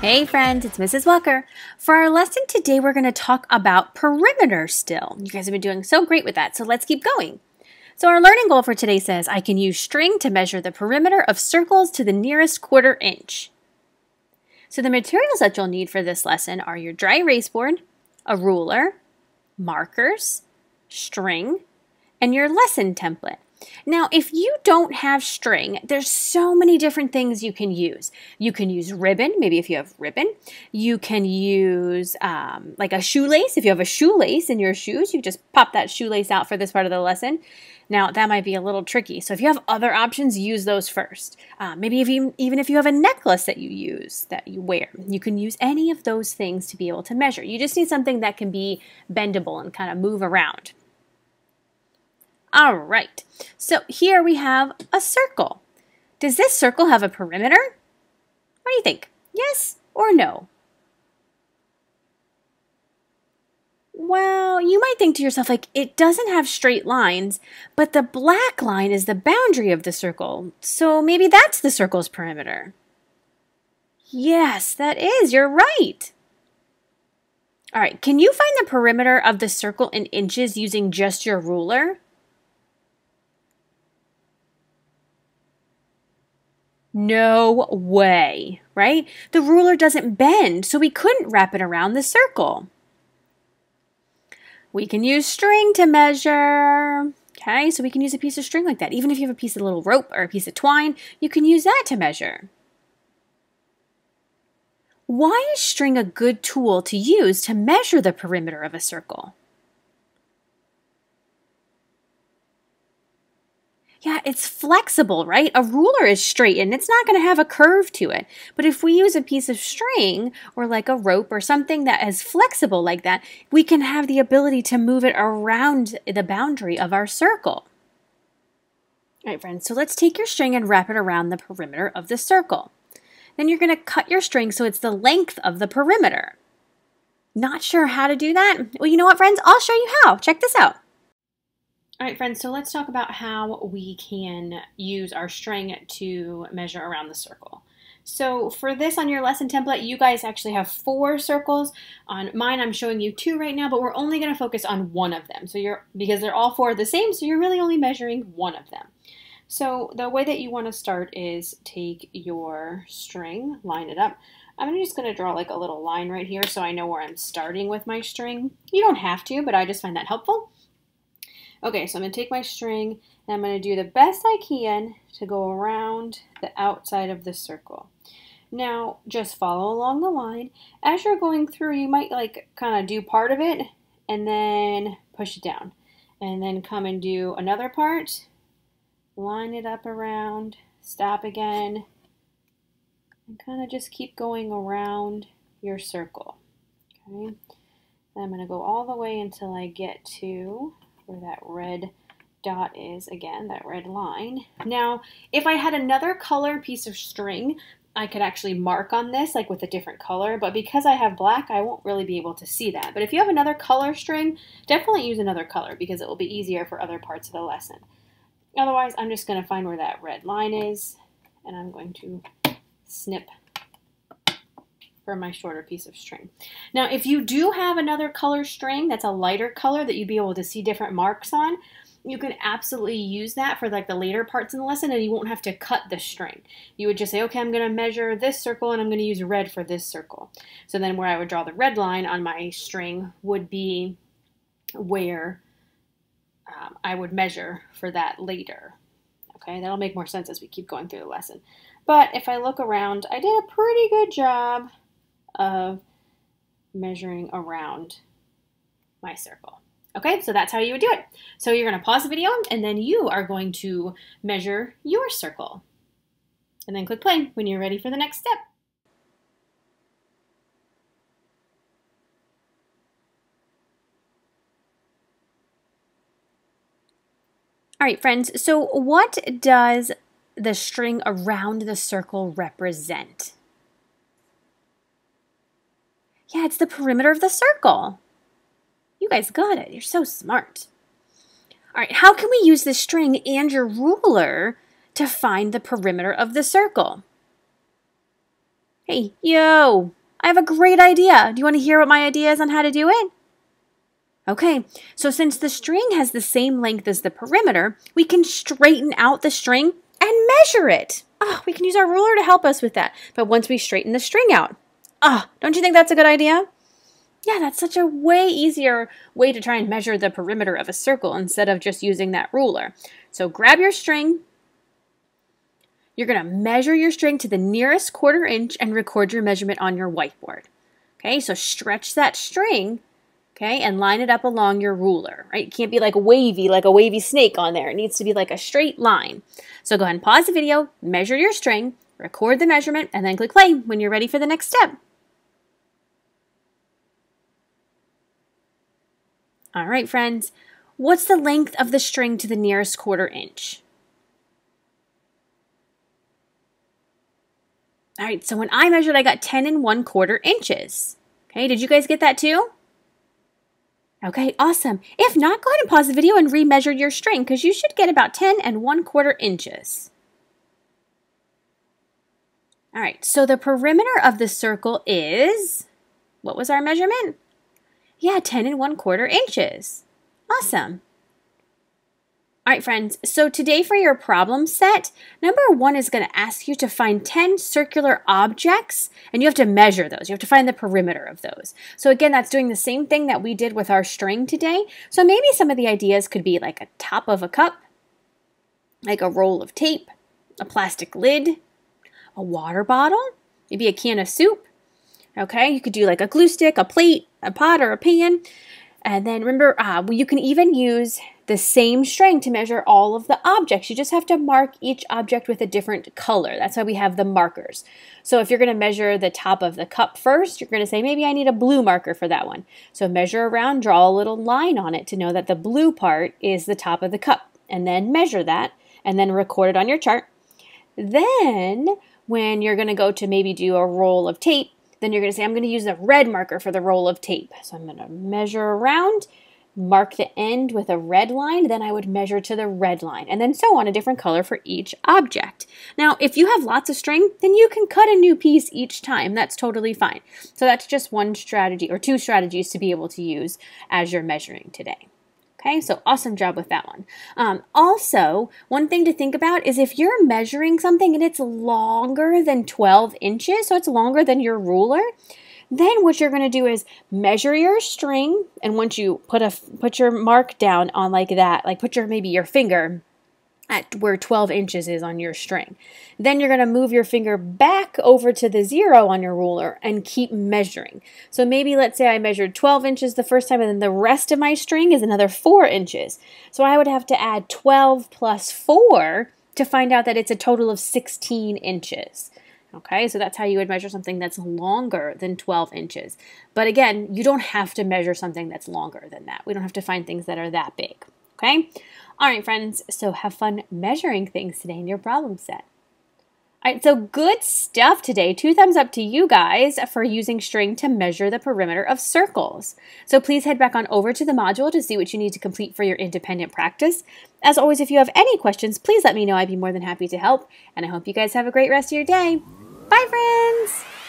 Hey friends, it's Mrs. Walker. For our lesson today, we're going to talk about perimeter still. You guys have been doing so great with that, so let's keep going. So our learning goal for today says, I can use string to measure the perimeter of circles to the nearest quarter inch. So the materials that you'll need for this lesson are your dry erase board, a ruler, markers, string, and your lesson template. Now, if you don't have string, there's so many different things you can use. You can use ribbon, maybe if you have ribbon. You can use um, like a shoelace. If you have a shoelace in your shoes, you just pop that shoelace out for this part of the lesson. Now, that might be a little tricky. So if you have other options, use those first. Uh, maybe if you, even if you have a necklace that you use, that you wear, you can use any of those things to be able to measure. You just need something that can be bendable and kind of move around. All right, so here we have a circle. Does this circle have a perimeter? What do you think? Yes or no? Well, you might think to yourself, like, it doesn't have straight lines, but the black line is the boundary of the circle, so maybe that's the circle's perimeter. Yes, that is. You're right. All right, can you find the perimeter of the circle in inches using just your ruler? No way, right? The ruler doesn't bend, so we couldn't wrap it around the circle. We can use string to measure. Okay, so we can use a piece of string like that. Even if you have a piece of little rope or a piece of twine, you can use that to measure. Why is string a good tool to use to measure the perimeter of a circle? Yeah, it's flexible, right? A ruler is straight and it's not going to have a curve to it. But if we use a piece of string or like a rope or something that is flexible like that, we can have the ability to move it around the boundary of our circle. All right, friends, so let's take your string and wrap it around the perimeter of the circle. Then you're going to cut your string so it's the length of the perimeter. Not sure how to do that? Well, you know what, friends? I'll show you how. Check this out. All right, friends, so let's talk about how we can use our string to measure around the circle. So for this on your lesson template, you guys actually have four circles. On mine, I'm showing you two right now, but we're only going to focus on one of them. So you're because they're all four the same, so you're really only measuring one of them. So the way that you want to start is take your string, line it up. I'm just going to draw like a little line right here so I know where I'm starting with my string. You don't have to, but I just find that helpful. Okay, so I'm going to take my string and I'm going to do the best I can to go around the outside of the circle. Now, just follow along the line. As you're going through, you might like kind of do part of it and then push it down. And then come and do another part. Line it up around, stop again, and kind of just keep going around your circle. Okay, I'm going to go all the way until I get to where that red dot is again, that red line. Now, if I had another color piece of string, I could actually mark on this like with a different color, but because I have black, I won't really be able to see that. But if you have another color string, definitely use another color because it will be easier for other parts of the lesson. Otherwise, I'm just going to find where that red line is, and I'm going to snip for my shorter piece of string. Now, if you do have another color string that's a lighter color that you'd be able to see different marks on, you can absolutely use that for like the later parts in the lesson and you won't have to cut the string. You would just say, okay, I'm going to measure this circle and I'm going to use red for this circle. So then where I would draw the red line on my string would be where um, I would measure for that later. Okay, that'll make more sense as we keep going through the lesson. But if I look around, I did a pretty good job of measuring around my circle. Okay, so that's how you would do it. So you're going to pause the video and then you are going to measure your circle. And then click play when you're ready for the next step. All right, friends, so what does the string around the circle represent? Yeah, it's the perimeter of the circle. You guys got it. You're so smart. All right, how can we use the string and your ruler to find the perimeter of the circle? Hey, yo, I have a great idea. Do you want to hear what my idea is on how to do it? Okay, so since the string has the same length as the perimeter, we can straighten out the string and measure it. Oh, we can use our ruler to help us with that. But once we straighten the string out, ah, oh, don't you think that's a good idea? Yeah, that's such a way easier way to try and measure the perimeter of a circle instead of just using that ruler. So grab your string. You're going to measure your string to the nearest quarter inch and record your measurement on your whiteboard. Okay, so stretch that string okay, and line it up along your ruler, right? It can't be like wavy, like a wavy snake on there. It needs to be like a straight line. So go ahead and pause the video, measure your string, record the measurement, and then click play when you're ready for the next step. All right, friends, what's the length of the string to the nearest quarter inch? All right, so when I measured, I got 10 and 1 quarter inches. Okay, did you guys get that too? Okay, awesome. If not, go ahead and pause the video and remeasure your string because you should get about 10 and 1 quarter inches. All right, so the perimeter of the circle is, what was our measurement? Yeah, 10 and 1 quarter inches. Awesome. All right, friends, so today for your problem set, number one is going to ask you to find 10 circular objects, and you have to measure those. You have to find the perimeter of those. So again, that's doing the same thing that we did with our string today. So maybe some of the ideas could be like a top of a cup, like a roll of tape, a plastic lid, a water bottle, maybe a can of soup. Okay, you could do like a glue stick, a plate, a pot, or a pan. And then remember, uh, you can even use the same string to measure all of the objects. You just have to mark each object with a different color. That's why we have the markers. So if you're going to measure the top of the cup first, you're going to say, maybe I need a blue marker for that one. So measure around, draw a little line on it to know that the blue part is the top of the cup. And then measure that, and then record it on your chart. Then, when you're going to go to maybe do a roll of tape, then you're going to say, I'm going to use a red marker for the roll of tape. So I'm going to measure around mark the end with a red line, then I would measure to the red line, and then so on, a different color for each object. Now, if you have lots of string, then you can cut a new piece each time. That's totally fine. So that's just one strategy or two strategies to be able to use as you're measuring today. Okay, so awesome job with that one. Um, also, one thing to think about is if you're measuring something and it's longer than 12 inches, so it's longer than your ruler, then what you're going to do is measure your string, and once you put a put your mark down on like that, like put your maybe your finger at where 12 inches is on your string. Then you're going to move your finger back over to the zero on your ruler and keep measuring. So maybe let's say I measured 12 inches the first time and then the rest of my string is another 4 inches. So I would have to add 12 plus 4 to find out that it's a total of 16 inches. Okay, so that's how you would measure something that's longer than 12 inches. But again, you don't have to measure something that's longer than that. We don't have to find things that are that big. Okay? All right, friends, so have fun measuring things today in your problem set. All right, so good stuff today. Two thumbs up to you guys for using string to measure the perimeter of circles. So please head back on over to the module to see what you need to complete for your independent practice. As always, if you have any questions, please let me know. I'd be more than happy to help. And I hope you guys have a great rest of your day. Bye, friends!